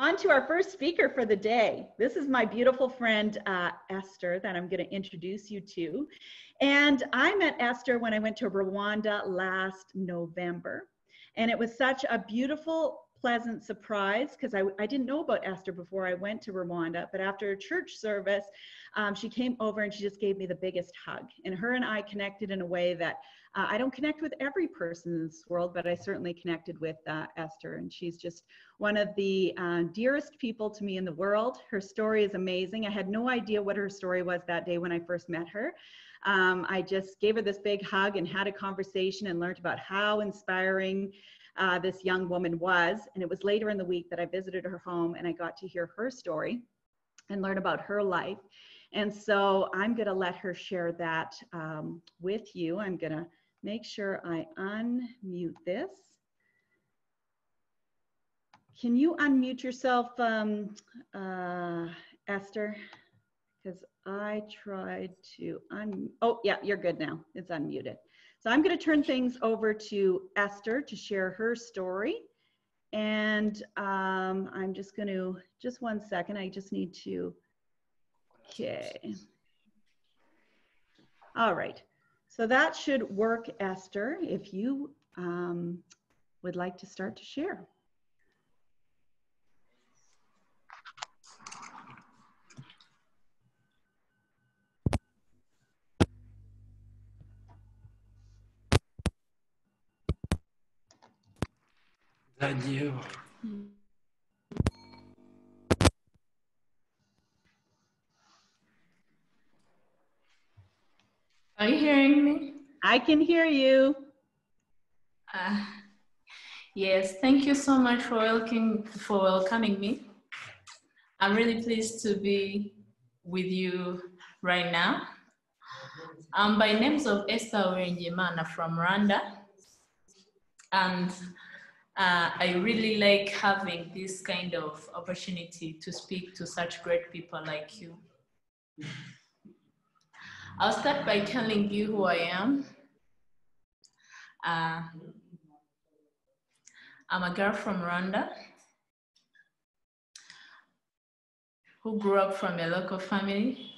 On to our first speaker for the day. This is my beautiful friend, uh, Esther, that I'm going to introduce you to. And I met Esther when I went to Rwanda last November. And it was such a beautiful, pleasant surprise because I, I didn't know about Esther before I went to Rwanda. But after a church service, um, she came over and she just gave me the biggest hug. And her and I connected in a way that uh, I don't connect with every person in this world, but I certainly connected with uh, Esther. And she's just one of the uh, dearest people to me in the world. Her story is amazing. I had no idea what her story was that day when I first met her. Um, I just gave her this big hug and had a conversation and learned about how inspiring uh, this young woman was. And it was later in the week that I visited her home and I got to hear her story and learn about her life. And so I'm going to let her share that um, with you. I'm going to make sure I unmute this. Can you unmute yourself, um, uh, Esther? Because I tried to un, oh yeah, you're good now. It's unmuted. So I'm gonna turn things over to Esther to share her story. And um, I'm just gonna, just one second, I just need to, okay. All right. So that should work, Esther, if you um, would like to start to share. That you. Are you hearing me? I can hear you. Uh, yes, thank you so much for welcoming, for welcoming me. I'm really pleased to be with you right now. Um, by names of Esther Uwiringiyimana from Rwanda. And uh, I really like having this kind of opportunity to speak to such great people like you. I'll start by telling you who I am. Uh, I'm a girl from Rwanda who grew up from a local family.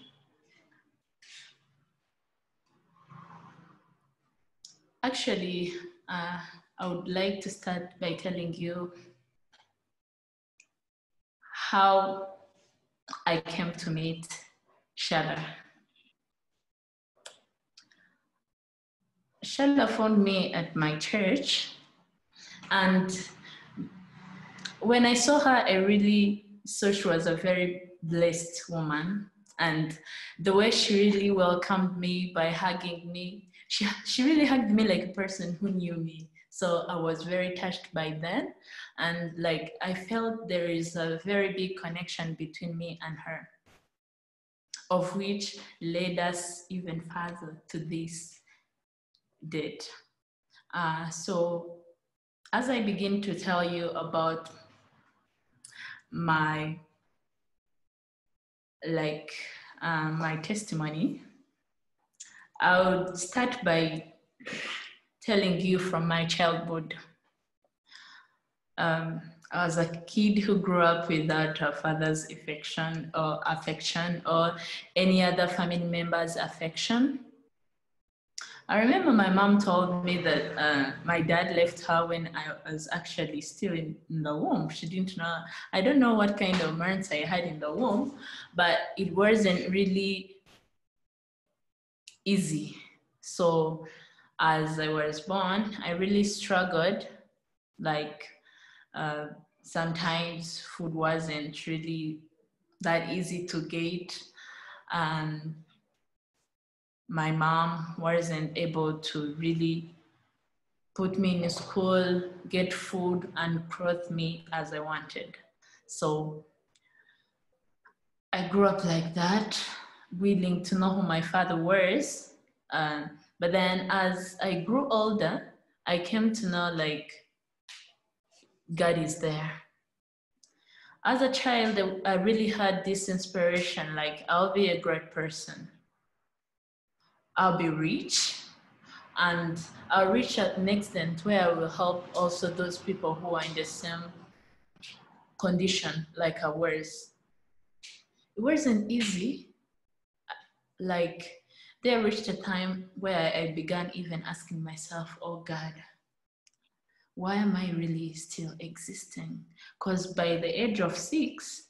Actually, uh, I would like to start by telling you how I came to meet Shella. Shella found me at my church, and when I saw her, I really saw she was a very blessed woman. And the way she really welcomed me by hugging me, she, she really hugged me like a person who knew me. So I was very touched by that. And like, I felt there is a very big connection between me and her, of which led us even further to this date. Uh, so as I begin to tell you about my like uh, my testimony, I would start by telling you from my childhood. Um, I was a kid who grew up without a father's affection or affection or any other family member's affection. I remember my mom told me that uh, my dad left her when I was actually still in, in, the womb. She didn't know, I don't know what kind of months I had in the womb, but it wasn't really easy. So as I was born, I really struggled. Like uh, sometimes food wasn't really that easy to get. And my mom wasn't able to really put me in school, get food, and clothe me as I wanted. So I grew up like that, willing to know who my father was. Uh, but then as I grew older, I came to know like God is there. As a child, I really had this inspiration like, I'll be a great person. I'll be rich and I'll reach at an extent where I will help also those people who are in the same condition like I was. It wasn't easy. Like there reached a time where I began even asking myself, oh God, why am I really still existing? Because by the age of six,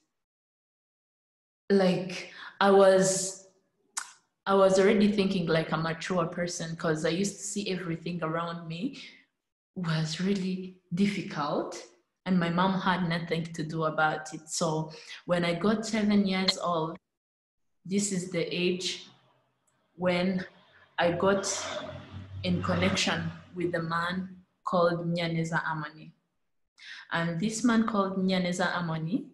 like I was I was already thinking like a mature person because I used to see everything around me was really difficult and my mom had nothing to do about it. So when I got seven years old, this is the age when I got in connection with a man called Nyaneza Amani. And this man called Nyaneza Amani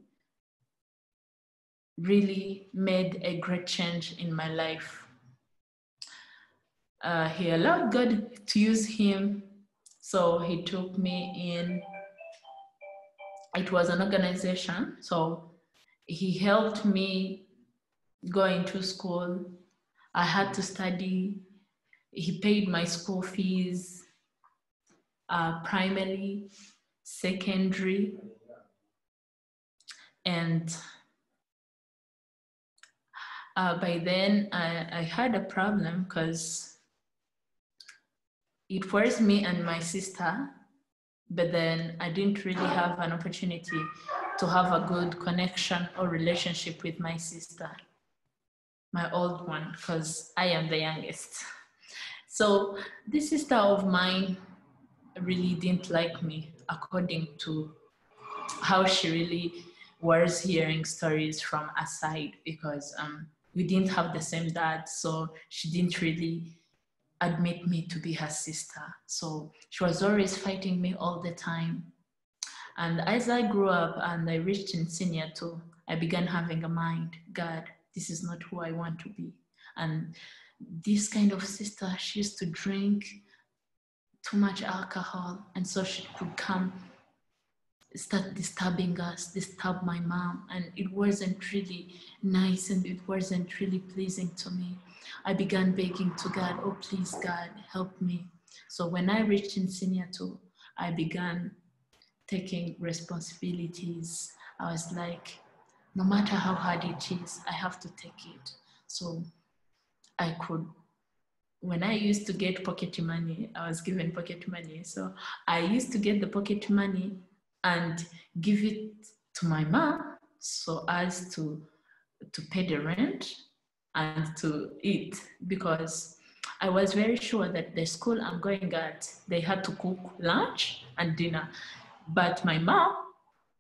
really made a great change in my life. Uh, he allowed God to use him. So he took me in. It was an organization. So he helped me go into school. I had to study. He paid my school fees, uh, primary, secondary, and uh, by then I, I had a problem because it was me and my sister, but then I didn't really have an opportunity to have a good connection or relationship with my sister, my old one, because I am the youngest. So this sister of mine really didn't like me according to how she really was hearing stories from aside because um, we didn't have the same dad, so she didn't really admit me to be her sister. So she was always fighting me all the time. And as I grew up and I reached in senior two, I began having a mind, God, this is not who I want to be. And this kind of sister, she used to drink too much alcohol, and so she could come start disturbing us, disturb my mom, and it wasn't really nice and it wasn't really pleasing to me. I began begging to God, oh, please, God, help me. So when I reached in senior two, I began taking responsibilities. I was like, no matter how hard it is, I have to take it. So I could, when I used to get pocket money, I was given pocket money. So I used to get the pocket money and give it to my mom so as to to pay the rent and to eat because I was very sure that the school I'm going at they had to cook lunch and dinner. But my mom,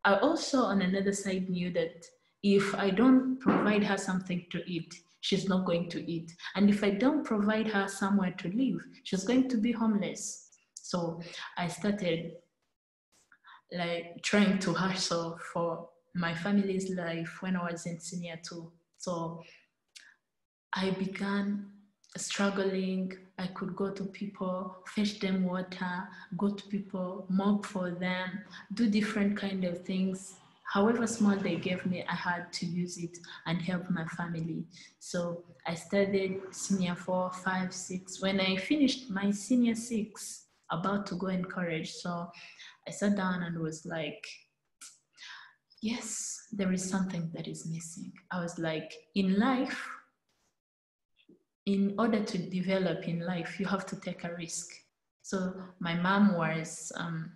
I also on another side knew that if I don't provide her something to eat, she's not going to eat. And if I don't provide her somewhere to live, she's going to be homeless. So I started like trying to hustle for my family's life when I was in senior two. So I began struggling. I could go to people, fetch them water, go to people, mop for them, do different kind of things. However small they gave me, I had to use it and help my family. So I studied senior four, five, six. When I finished my senior six, about to go in college, so I sat down and was like, yes, there is something that is missing. I was like, in life, in order to develop in life, you have to take a risk. So my mom was um,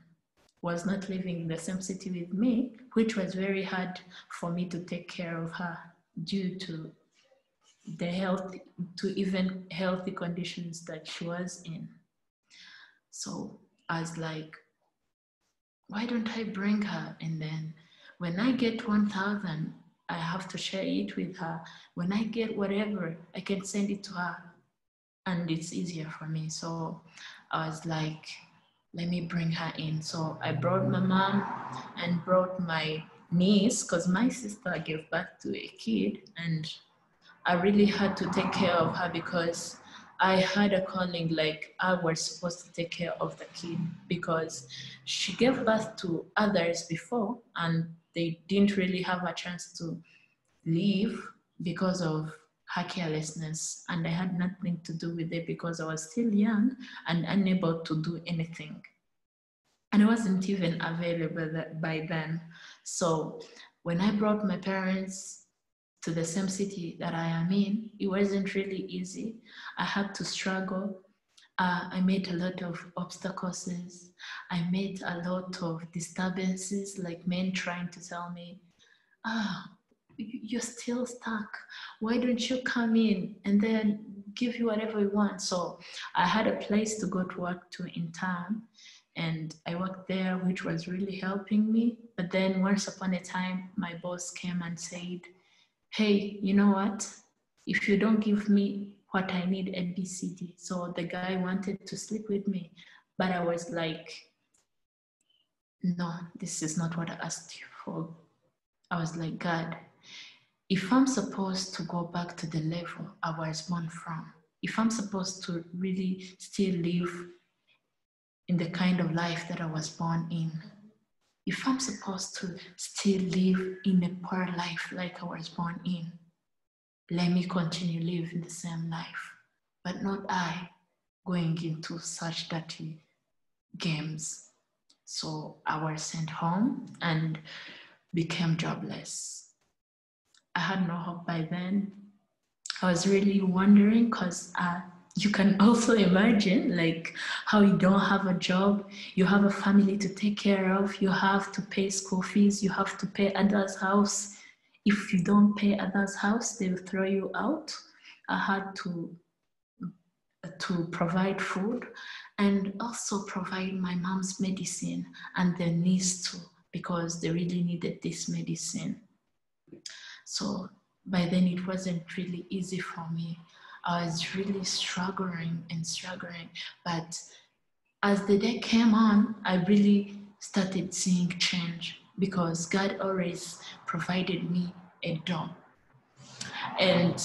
was not living in the same city with me, which was very hard for me to take care of her due to the health, to even healthy conditions that she was in. So I was like, why don't I bring her? And then when I get 1,000, I have to share it with her. When I get whatever, I can send it to her. And it's easier for me. So I was like, let me bring her in. So I brought my mom and brought my niece because my sister gave birth to a kid and I really had to take care of her because I had a calling like I was supposed to take care of the kid because she gave birth to others before and they didn't really have a chance to leave because of her carelessness and I had nothing to do with it because I was still young and unable to do anything. And I wasn't even available by then. So when I brought my parents to the same city that I am in, it wasn't really easy. I had to struggle. Uh, I made a lot of obstacles. I made a lot of disturbances, like men trying to tell me, ah, you're still stuck. Why don't you come in and then give you whatever you want? So I had a place to go to work to in town and I worked there, which was really helping me. But then once upon a time, my boss came and said, hey, you know what? If you don't give me what I need, ABCD. So the guy wanted to sleep with me, but I was like, no, this is not what I asked you for. I was like, God, if I'm supposed to go back to the level I was born from, if I'm supposed to really still live in the kind of life that I was born in, if I'm supposed to still live in a poor life like I was born in, let me continue living the same life, but not I going into such dirty games. So I was sent home and became jobless. I had no hope by then. I was really wondering because uh, you can also imagine like how you don't have a job, you have a family to take care of, you have to pay school fees, you have to pay others' house. If you don't pay others' house, they'll throw you out. I had to to provide food and also provide my mom's medicine and their niece too because they really needed this medicine. So by then it wasn't really easy for me. I was really struggling and struggling. But as the day came on, I really started seeing change because God always provided me a door. And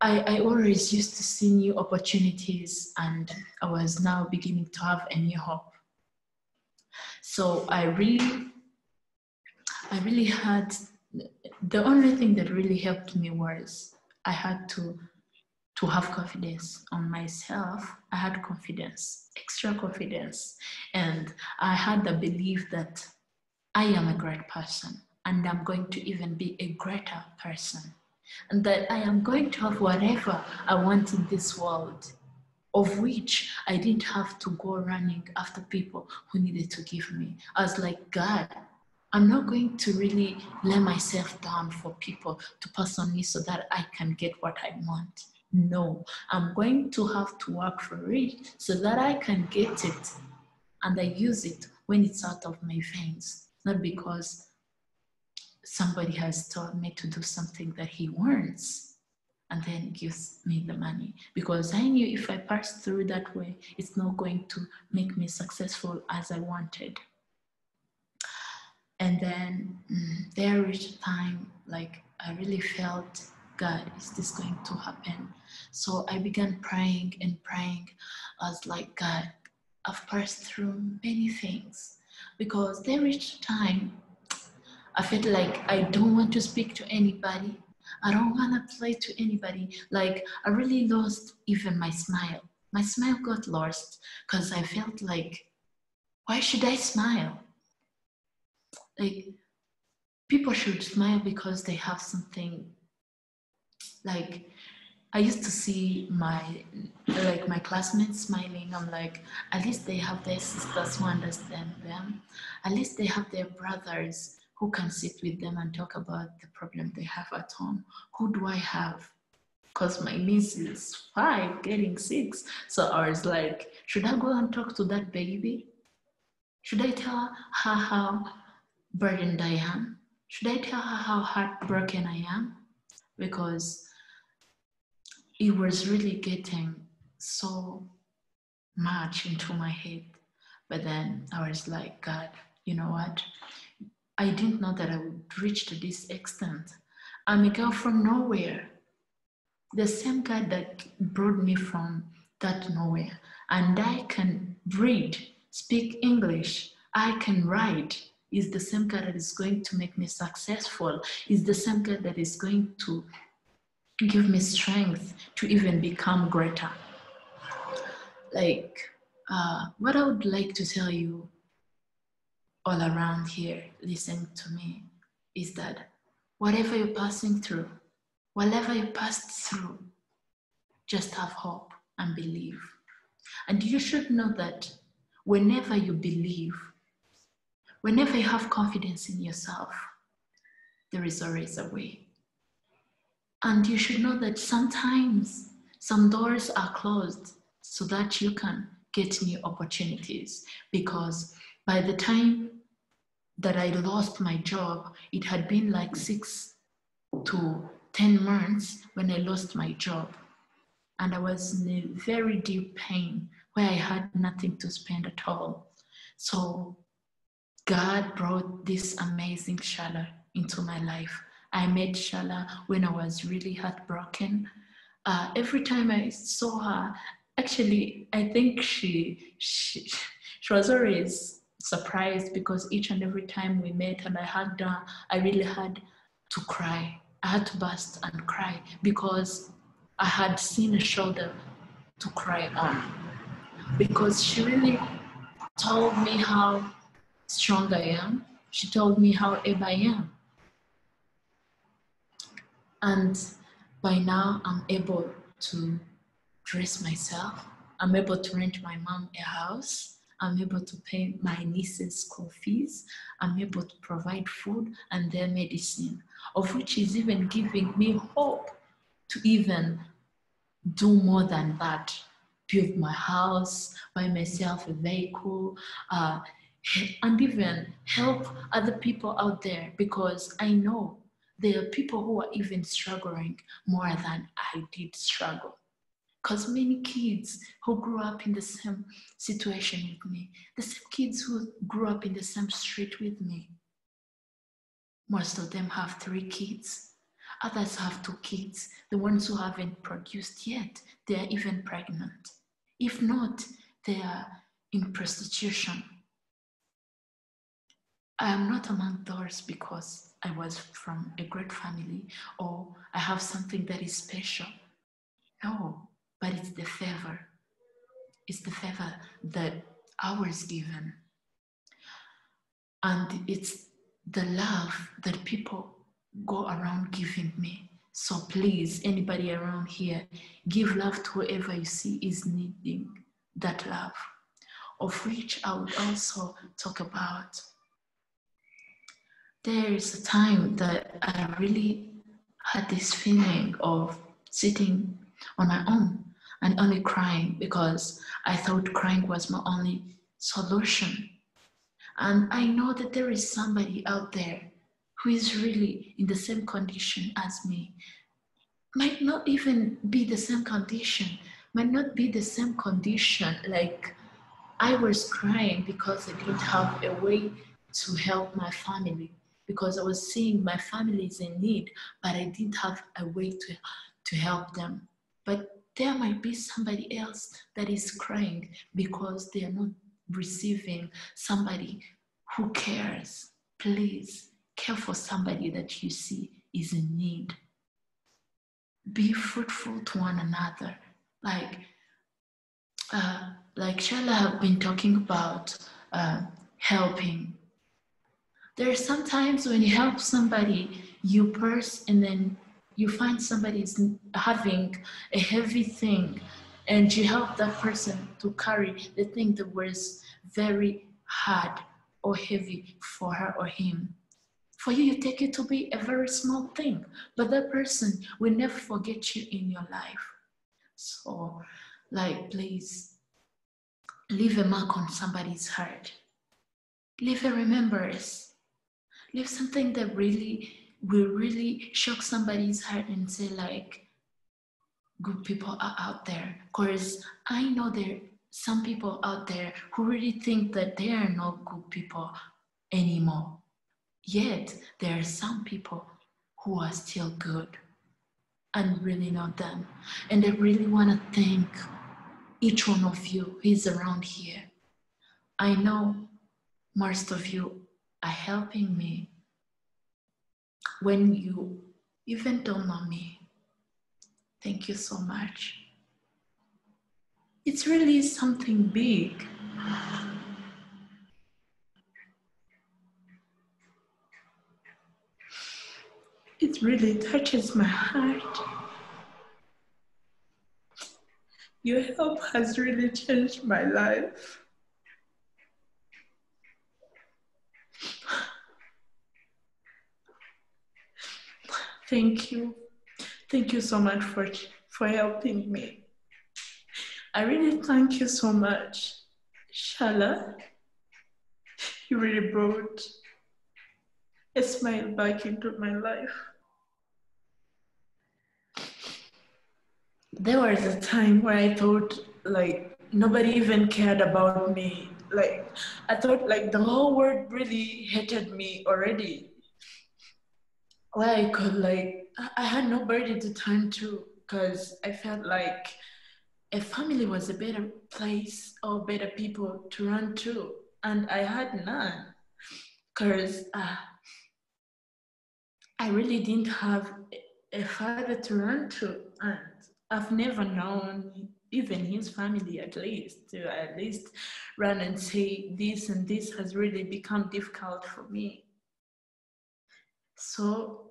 I, I always used to see new opportunities, and I was now beginning to have a new hope. So I really, I really had the only thing that really helped me was I had to to have confidence on myself. I had confidence, extra confidence, and I had the belief that I am a great person and I'm going to even be a greater person, and that I am going to have whatever I want in this world, of which I didn't have to go running after people who needed to give me. I was like, God, I'm not going to really let myself down for people to pass on me so that I can get what I want. No, I'm going to have to work for it so that I can get it and I use it when it's out of my veins, not because somebody has told me to do something that he wants and then gives me the money because I knew if I pass through that way, it's not going to make me successful as I wanted. And then mm, there reached a time like I really felt, God, is this going to happen? So I began praying and praying. I was like, God, I've passed through many things because there reached a time I felt like I don't want to speak to anybody. I don't want to play to anybody. Like I really lost even my smile. My smile got lost because I felt like, why should I smile? Like people should smile because they have something like I used to see my like my classmates smiling. I'm like, at least they have their sisters who understand them. At least they have their brothers who can sit with them and talk about the problem they have at home. Who do I have? Because my niece is five, getting six. So I was like, should I go and talk to that baby? Should I tell her how burdened I am? Should I tell her how heartbroken I am? Because it was really getting so much into my head. But then I was like, God, you know what? I didn't know that I would reach to this extent. I'm a girl from nowhere. The same God that brought me from that nowhere. And I can read, speak English, I can write, is the same God that is going to make me successful, is the same God that is going to give me strength to even become greater. Like, uh, what I would like to tell you all around here listen to me is that whatever you're passing through, whatever you passed through, just have hope and believe. And you should know that whenever you believe, whenever you have confidence in yourself, there is always a way. And you should know that sometimes some doors are closed so that you can get new opportunities. Because by the time that I lost my job, it had been like six to 10 months when I lost my job. And I was in a very deep pain where I had nothing to spend at all. So God brought this amazing Shala into my life. I met Shala when I was really heartbroken. Uh, every time I saw her, actually, I think she, she, she was always surprised because each and every time we met and I hugged her, I really had to cry. I had to burst and cry because I had seen a shoulder to cry on. Because she really told me how strong I am. She told me how able I am. And by now, I'm able to dress myself. I'm able to rent my mom a house. I'm able to pay my niece's school fees. I'm able to provide food and their medicine, of which is even giving me hope to even do more than that. Build my house, buy myself a vehicle, uh, and even help other people out there because I know there are people who are even struggling more than I did struggle. Because many kids who grew up in the same situation with me, the same kids who grew up in the same street with me, most of them have three kids. Others have two kids. The ones who haven't produced yet, they are even pregnant. If not, they are in prostitution. I am not among those because I was from a great family or I have something that is special. No, but it's the favor. It's the favor that was given. And it's the love that people go around giving me. So please, anybody around here, give love to whoever you see is needing that love, of which I would also talk about. There is a time that I really had this feeling of sitting on my own and only crying because I thought crying was my only solution. And I know that there is somebody out there who is really in the same condition as me. Might not even be the same condition, might not be the same condition. Like I was crying because I didn't have a way to help my family because I was seeing my family is in need, but I didn't have a way to, to help them. But there might be somebody else that is crying because they are not receiving somebody who cares. Please care for somebody that you see is in need. Be fruitful to one another. Like, uh, like Shala have been talking about uh, helping. There are sometimes when you help somebody, you purse and then you find somebody is having a heavy thing and you help that person to carry the thing that was very hard or heavy for her or him. For you, you take it to be a very small thing, but that person will never forget you in your life. So, like, please leave a mark on somebody's heart. Leave a remembrance. Leave something that really will really shock somebody's heart and say like good people are out there. Because i know there are some people out there who really think that they are not good people anymore. Yet there are some people who are still good and really not them. And i really want to thank each one of you who is around here. I know most of you are helping me when you even don't know me. Thank you so much. It's really something big. It really touches my heart. Your help has really changed my life. Thank you. Thank you so much for, for helping me. I really thank you so much. Shala, you really brought a smile back into my life. There was a time where I thought like nobody even cared about me. Like I thought like the whole world really hated me already. Could like I had nobody to turn to because I felt like a family was a better place or better people to run to, and I had none because uh, I really didn't have a father to run to, and I've never known even his family at least to at least run and say this and this has really become difficult for me. So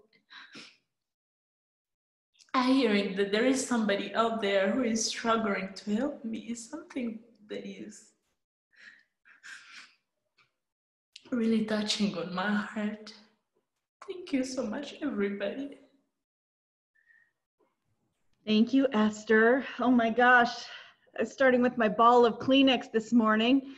hearing that there is somebody out there who is struggling to help me is something that is really touching on my heart. Thank you so much, everybody. Thank you, Esther. Oh my gosh, starting with my ball of Kleenex this morning.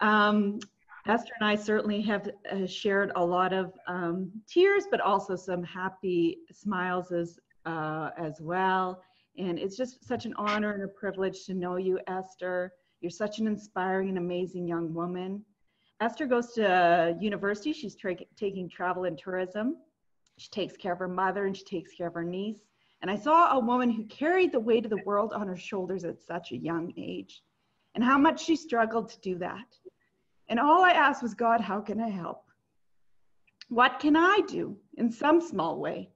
Um, Esther and I certainly have uh, shared a lot of um, tears, but also some happy smiles as uh, as well. And it's just such an honor and a privilege to know you, Esther. You're such an inspiring and amazing young woman. Esther goes to university. She's taking travel and tourism. She takes care of her mother and she takes care of her niece. And I saw a woman who carried the weight of the world on her shoulders at such a young age and how much she struggled to do that. And all I asked was, God, how can I help? What can I do in some small way?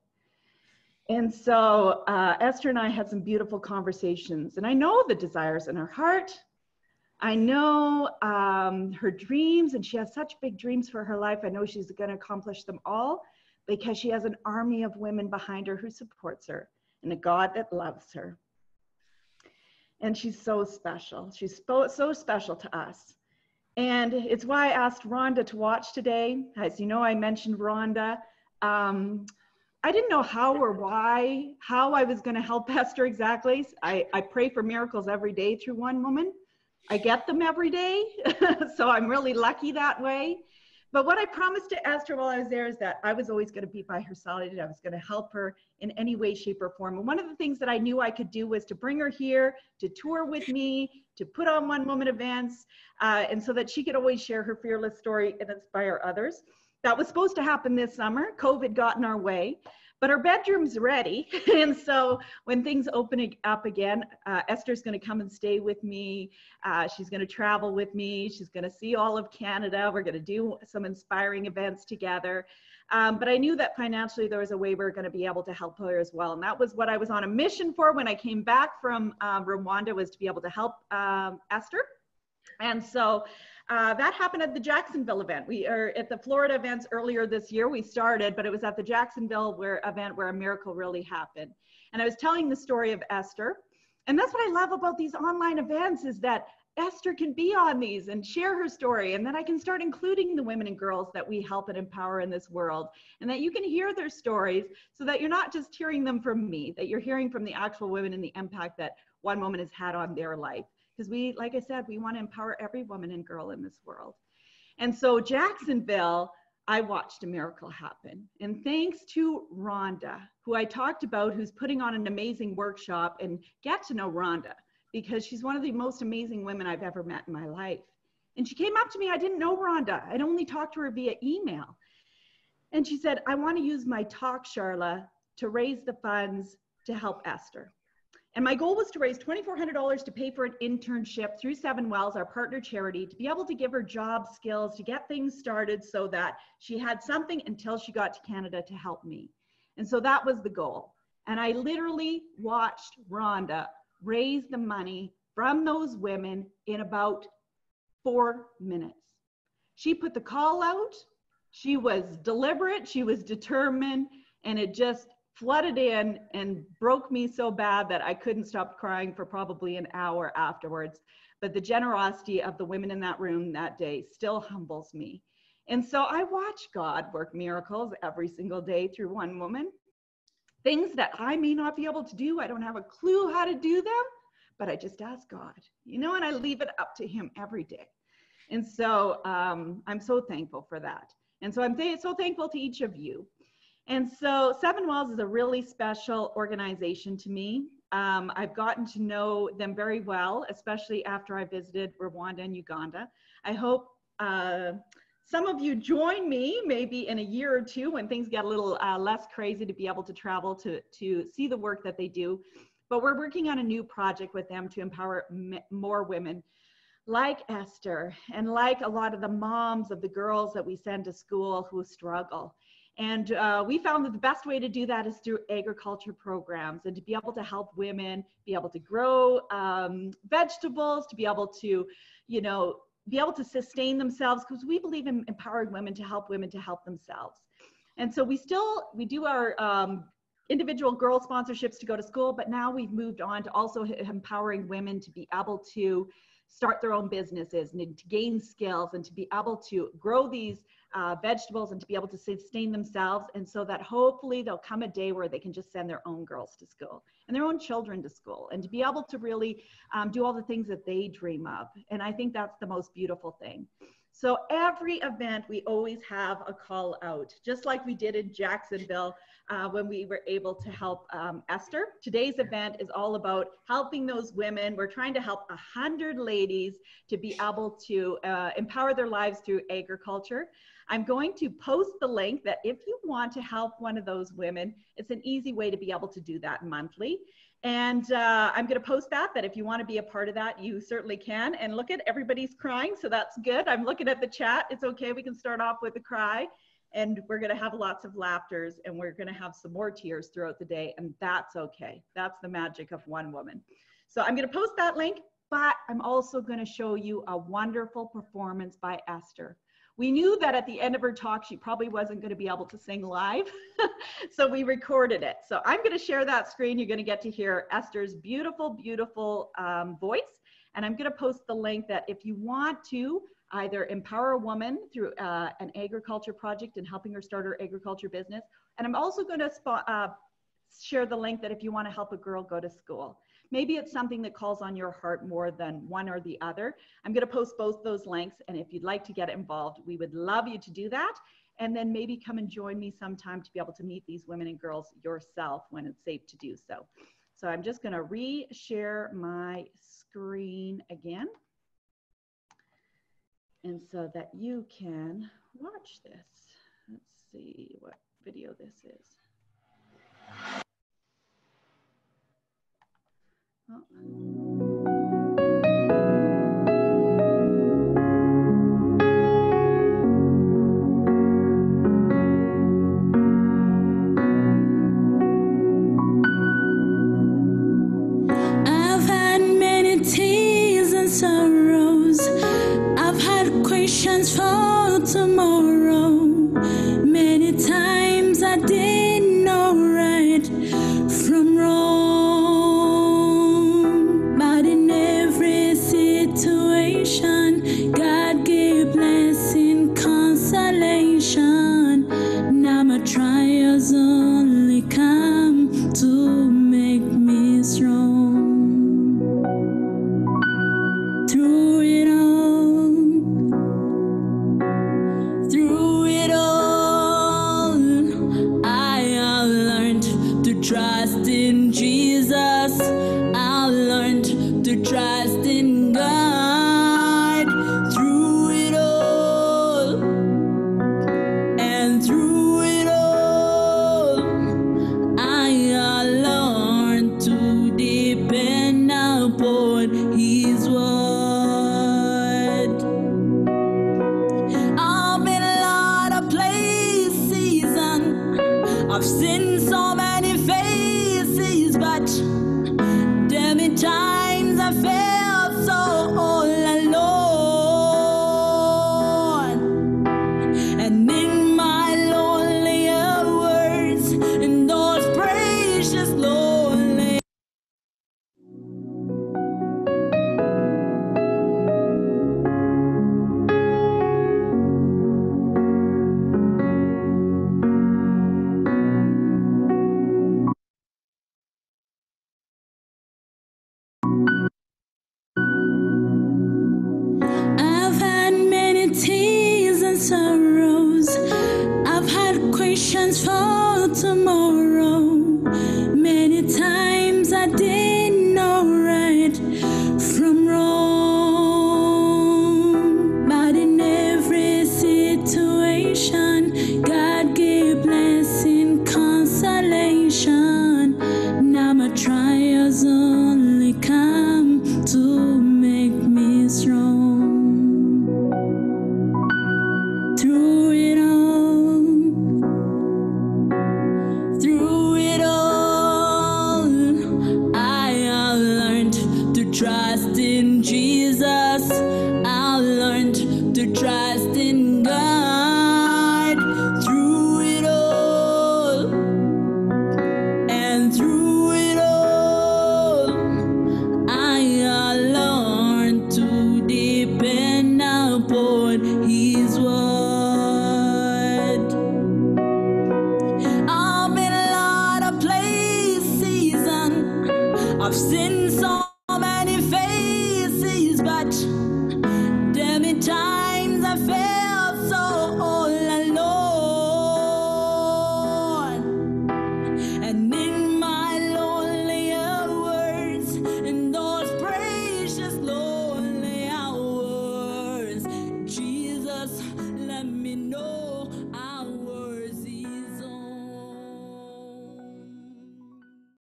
And so uh, Esther and I had some beautiful conversations, and I know the desires in her heart. I know um, her dreams, and she has such big dreams for her life. I know she's going to accomplish them all because she has an army of women behind her who supports her and a God that loves her. And she's so special. She's so, special to us. And it's why I asked Rhonda to watch today. As you know, I mentioned Rhonda. Um, I didn't know how or why, how I was going to help Esther exactly. I, I pray for miracles every day through one woman. I get them every day. so I'm really lucky that way. But what I promised to Esther while I was there is that I was always going to be by her side. I was going to help her in any way, shape, or form. And one of the things that I knew I could do was to bring her here, to tour with me, to put on one woman events, uh, and so that she could always share her fearless story and inspire others. That was supposed to happen this summer. COVID got in our way, but our bedroom's ready. and so when things open up again, uh, Esther's going to come and stay with me. Uh, she's going to travel with me. She's going to see all of Canada. We're going to do some inspiring events together. Um, but I knew that financially there was a way we were going to be able to help her as well. And that was what I was on a mission for when I came back from um, Rwanda was to be able to help um, Esther. And so uh, that happened at the Jacksonville event. We are at the Florida events earlier this year. We started, but it was at the Jacksonville where, event where a miracle really happened. And I was telling the story of Esther. And that's what I love about these online events is that Esther can be on these and share her story. And then I can start including the women and girls that we help and empower in this world. And that you can hear their stories so that you're not just hearing them from me, that you're hearing from the actual women and the impact that one woman has had on their life because we, like I said, we want to empower every woman and girl in this world. And so Jacksonville, I watched a miracle happen. And thanks to Rhonda, who I talked about, who's putting on an amazing workshop and get to know Rhonda because she's one of the most amazing women I've ever met in my life. And she came up to me, I didn't know Rhonda. I'd only talked to her via email. And she said, I want to use my talk, Charla, to raise the funds to help Esther. And my goal was to raise $2,400 to pay for an internship through Seven Wells, our partner charity, to be able to give her job skills, to get things started so that she had something until she got to Canada to help me. And so that was the goal. And I literally watched Rhonda raise the money from those women in about four minutes. She put the call out, she was deliberate, she was determined, and it just flooded in and broke me so bad that I couldn't stop crying for probably an hour afterwards. But the generosity of the women in that room that day still humbles me. And so I watch God work miracles every single day through one woman. Things that I may not be able to do, I don't have a clue how to do them, but I just ask God, you know, and I leave it up to Him every day. And so um, I'm so thankful for that. And so I'm th- so thankful to each of you. And so Seven Wells is a really special organization to me. Um, I've gotten to know them very well, especially after I visited Rwanda and Uganda. I hope uh, some of you join me maybe in a year or two when things get a little uh, less crazy to be able to travel to, to see the work that they do. But we're working on a new project with them to empower more women like Esther and like a lot of the moms of the girls that we send to school who struggle. And uh, we found that the best way to do that is through agriculture programs and to be able to help women be able to grow um, vegetables, to be able to, you know, be able to sustain themselves because we believe in empowering women to help women to help themselves. And so we still, we do our um, individual girl sponsorships to go to school, but now we've moved on to also empowering women to be able to start their own businesses and to gain skills and to be able to grow these uh, vegetables and to be able to sustain themselves. And so that hopefully there'll come a day where they can just send their own girls to school and their own children to school and to be able to really um, do all the things that they dream of. And I think that's the most beautiful thing. So every event, we always have a call out, just like we did in Jacksonville uh, when we were able to help um, Esther. Today's event is all about helping those women. We're trying to help 100 ladies to be able to uh, empower their lives through agriculture. I'm going to post the link that if you want to help one of those women, it's an easy way to be able to do that monthly. And uh, I'm going to post that, that if you want to be a part of that, you certainly can. And look at everybody's crying, so that's good. I'm looking at the chat. It's okay. We can start off with a cry. And we're going to have lots of laughters and we're going to have some more tears throughout the day. And that's okay. That's the magic of one woman. So I'm going to post that link, but I'm also going to show you a wonderful performance by Esther. We knew that at the end of her talk, she probably wasn't going to be able to sing live. so we recorded it. So I'm going to share that screen. You're going to get to hear Esther's beautiful, beautiful um, voice. And I'm going to post the link that if you want to either empower a woman through uh, an agriculture project and helping her start her agriculture business. And I'm also going to uh, share the link that if you want to help a girl go to school. Maybe it's something that calls on your heart more than one or the other. I'm going to post both those links. And if you'd like to get involved, we would love you to do that. And then maybe come and join me sometime to be able to meet these women and girls yourself when it's safe to do so. So I'm just going to re-share my screen again. And so that you can watch this. Let's see what video this is. I've strong.